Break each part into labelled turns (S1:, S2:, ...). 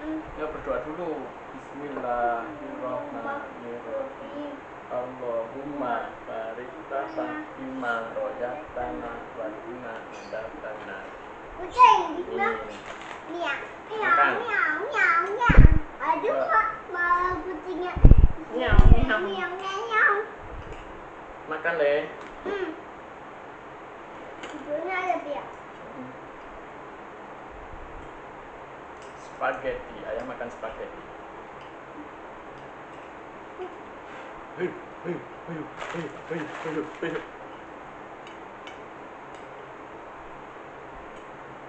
S1: Ya berdoa dulu. Bismillahirrahmanirrahim. Allahumma barik lana bima royatana wa qina adzabannar.
S2: Kucing, bisa.
S1: Ini.
S2: Miau, miau,
S1: Makan.
S2: miau, miau, miau. Aduh, malah kucingnya.
S1: Miau, miau.
S2: miau, miau, miau.
S1: Makan deh.
S2: Hmm. Hidungnya ada dia.
S1: Spaghetti. Ayam makan spaghetti. Hei, hei, hei, hei, hei.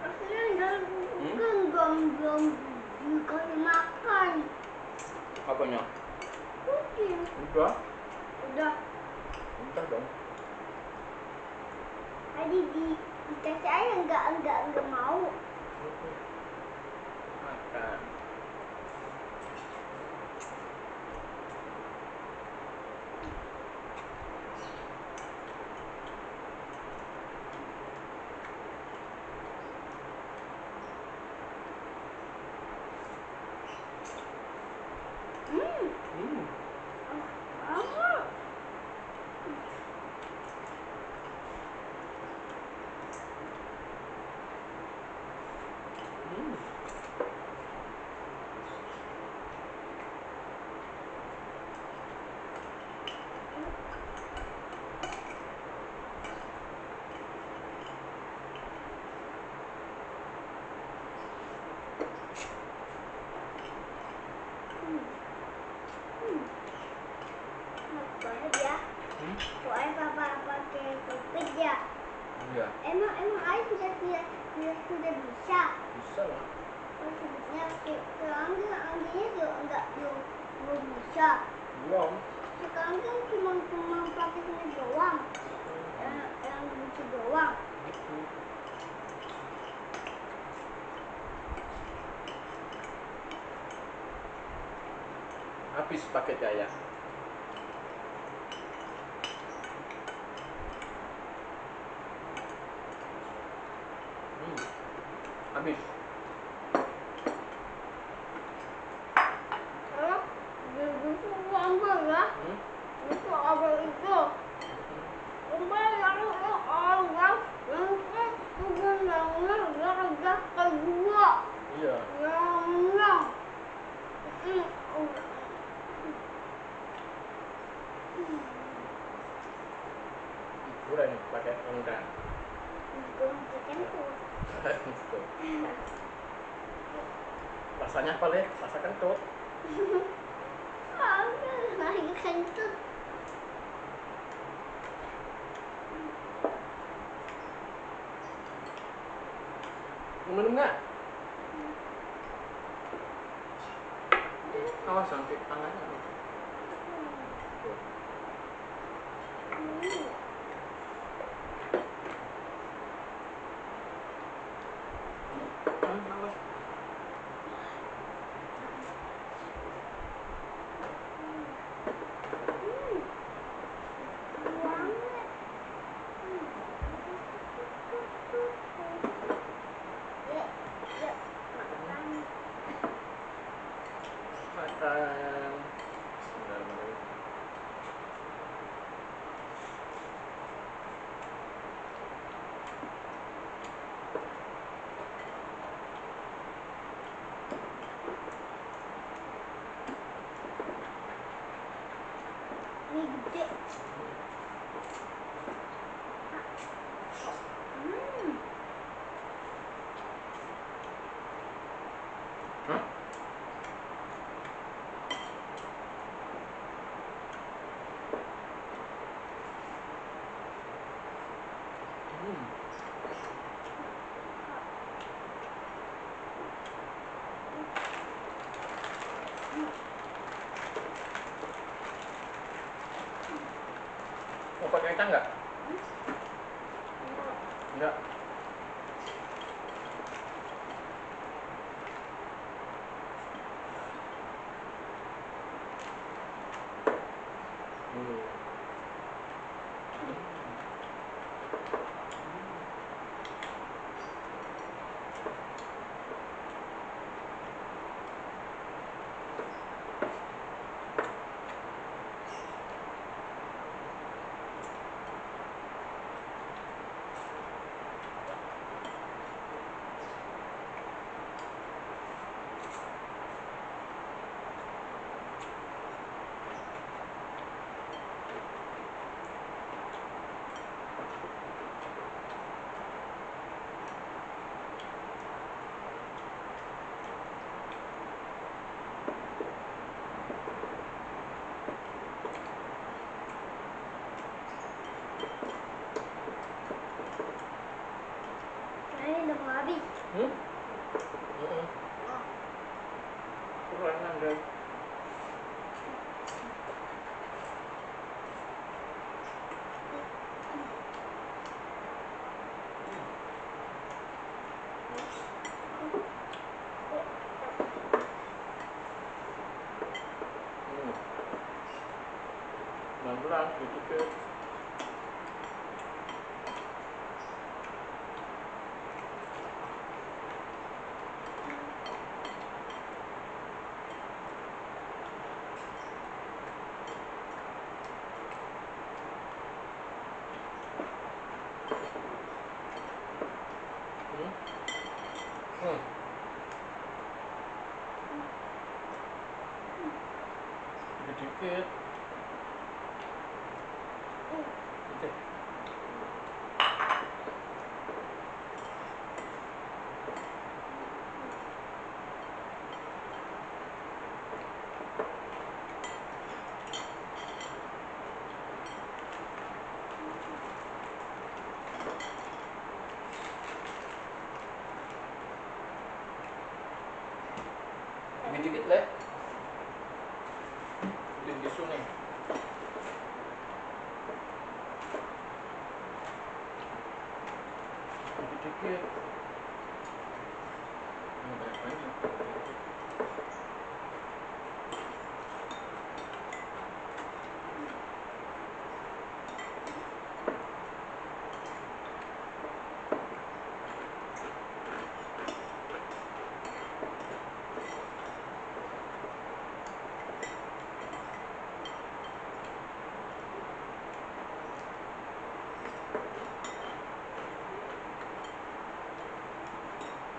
S2: Akhirnya nggak
S1: Hmm?
S2: belum belum dikasih makan.
S1: Apanya?
S2: Kucing.
S1: Udah.
S2: Udah.
S1: Udah dong.
S2: Tadi di dikasih aja enggak enggak enggak mau.
S1: Makan.
S2: Pakai.
S1: Habis paket ayah. Hmm. Habis.
S2: Karena di itu ambil ya.
S1: Hmm.
S2: Itu ambil itu. Ambil yang yang orang yang itu benangnya yang yang kedua.
S1: Iya.
S2: Yang yang. Hmm.
S1: Hiburan nih pakai rendang.
S2: Kentut.
S1: Rasanya apa leh? Rasa kentut.
S2: Ada lagi kentut.
S1: Mau minum nggak? Awas nanti tangannya.
S2: Hmm.
S1: Hmm, awas. Makan. 变。Mau pakai kacang nggak? Enggak.
S2: You
S1: can
S2: take that.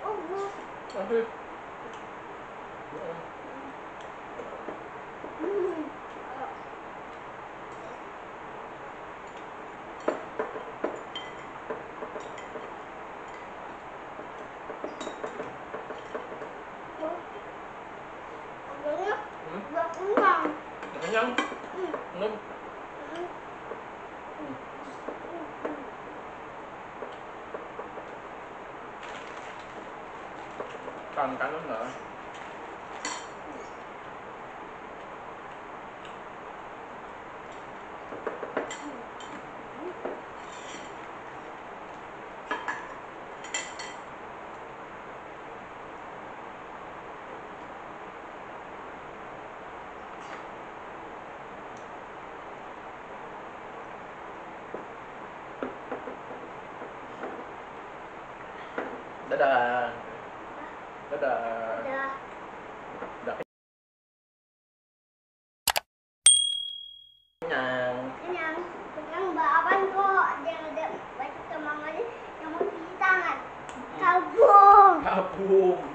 S2: 어허.
S1: còn
S2: cả
S1: nước nữa. Đó là Dadah. Dadah. Kenyang.
S2: Kenyang. Kenyang baaban kok. Dia ada baca temangannya yang mau cuci tangan. Kabung.
S1: Kabung.